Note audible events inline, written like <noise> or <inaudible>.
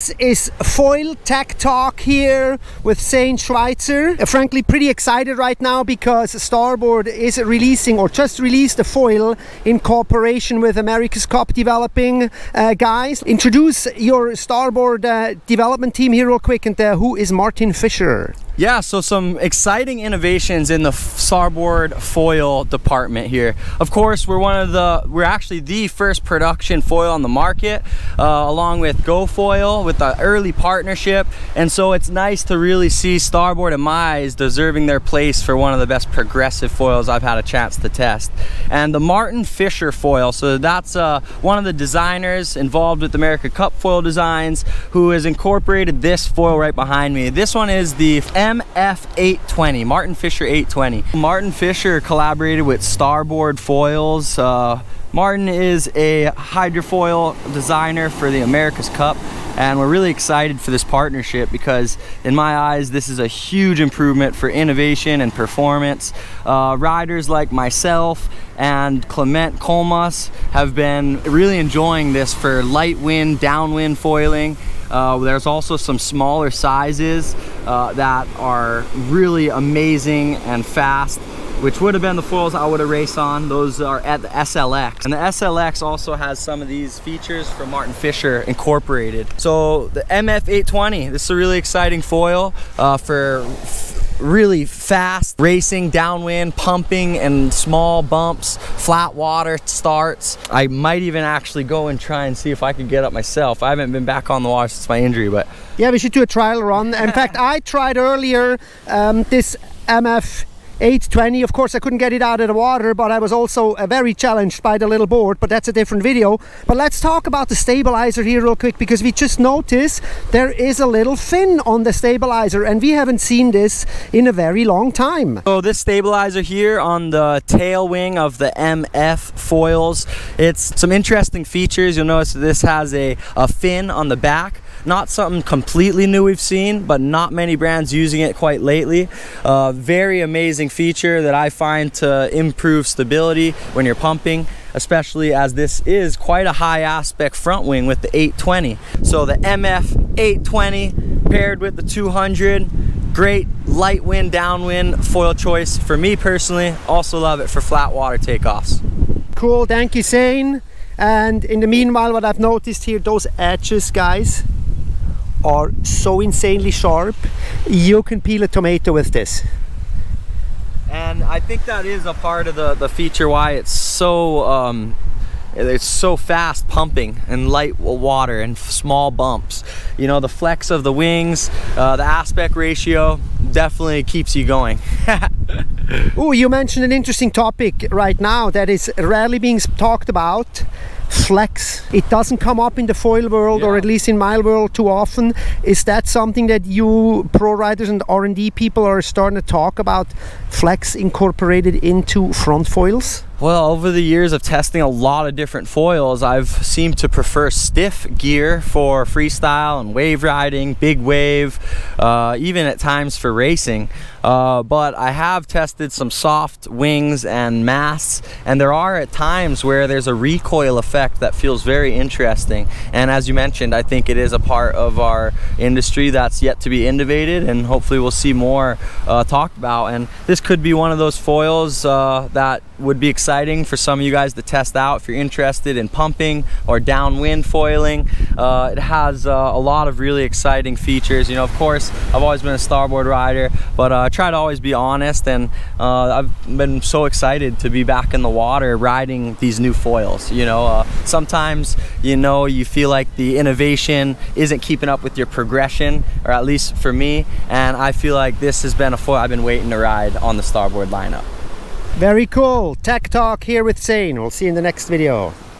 This is Foil Tech Talk here with Zane Schweitzer. Uh, frankly, pretty excited right now because Starboard is releasing or just released a foil in cooperation with America's Developing uh, guys. Introduce your Starboard uh, development team here real quick and uh, who is Martin Fischer? Yeah, so some exciting innovations in the starboard foil department here. Of course, we're one of the, we're actually the first production foil on the market, uh, along with GoFoil with the early partnership. And so it's nice to really see Starboard and Mize deserving their place for one of the best progressive foils I've had a chance to test. And the Martin Fischer foil, so that's uh, one of the designers involved with America Cup Foil Designs who has incorporated this foil right behind me. This one is the MF820, Martin Fischer 820. Martin Fischer collaborated with Starboard Foils. Uh, Martin is a hydrofoil designer for the America's Cup and we're really excited for this partnership because in my eyes this is a huge improvement for innovation and performance. Uh, riders like myself and Clement Colmas have been really enjoying this for light wind, downwind foiling uh, there's also some smaller sizes uh, that are really amazing and fast which would have been the foils I would have raced on. Those are at the SLX. And the SLX also has some of these features from Martin Fischer incorporated. So the MF820, this is a really exciting foil uh, for really fast racing, downwind, pumping, and small bumps, flat water starts. I might even actually go and try and see if I can get up myself. I haven't been back on the water since my injury, but... Yeah, we should do a trial run. In fact, I tried earlier um, this MF 820 of course I couldn't get it out of the water but I was also uh, very challenged by the little board but that's a different video. But let's talk about the stabilizer here real quick because we just noticed there is a little fin on the stabilizer and we haven't seen this in a very long time. So this stabilizer here on the tail wing of the MF foils it's some interesting features. You'll notice this has a, a fin on the back not something completely new we've seen, but not many brands using it quite lately. Uh, very amazing feature that I find to improve stability when you're pumping especially as this is quite a high aspect front wing with the 820. So the MF 820 paired with the 200, great light wind, downwind foil choice for me personally. Also love it for flat water takeoffs. Cool, thank you Zane. And in the meanwhile, what I've noticed here, those edges, guys, are so insanely sharp you can peel a tomato with this. And I think that is a part of the the feature why it's so um, it's so fast pumping and light water and small bumps. You know the flex of the wings uh, the aspect ratio definitely keeps you going. <laughs> Oh you mentioned an interesting topic right now that is rarely being talked about flex it doesn't come up in the foil world yeah. or at least in my world too often. Is that something that you pro riders and r&d people are starting to talk about flex incorporated into front foils well, over the years of testing a lot of different foils, I've seemed to prefer stiff gear for freestyle and wave riding, big wave, uh, even at times for racing. Uh, but I have tested some soft wings and masts, and there are at times where there's a recoil effect that feels very interesting. And as you mentioned, I think it is a part of our industry that's yet to be innovated, and hopefully we'll see more uh, talked about. And this could be one of those foils uh, that would be exciting for some of you guys to test out if you're interested in pumping or downwind foiling. Uh, it has uh, a lot of really exciting features. You know, of course, I've always been a starboard rider, but uh, I try to always be honest and uh, I've been so excited to be back in the water riding these new foils. You know, uh, sometimes, you know, you feel like the innovation isn't keeping up with your progression, or at least for me, and I feel like this has been a foil I've been waiting to ride on the starboard lineup. Very cool. Tech Talk here with Zane. We'll see you in the next video.